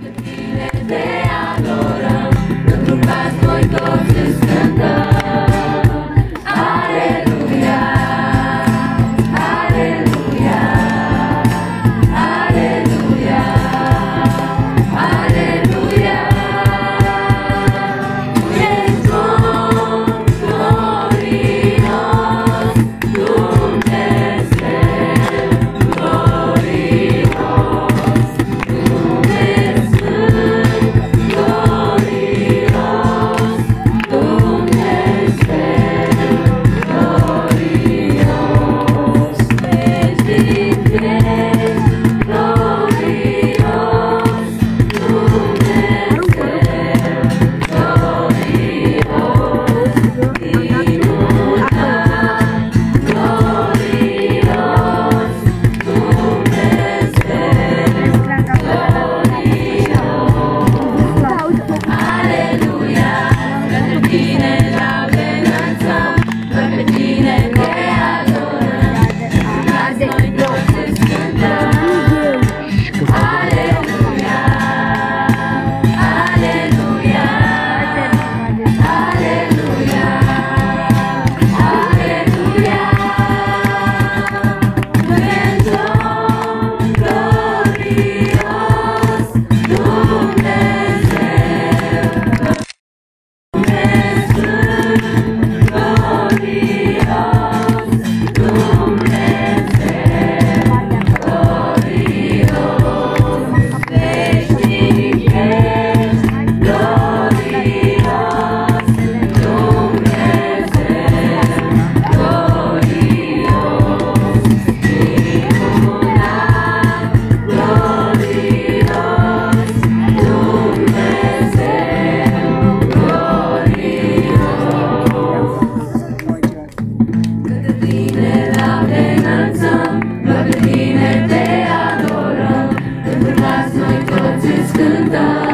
Te adorăm, 等待。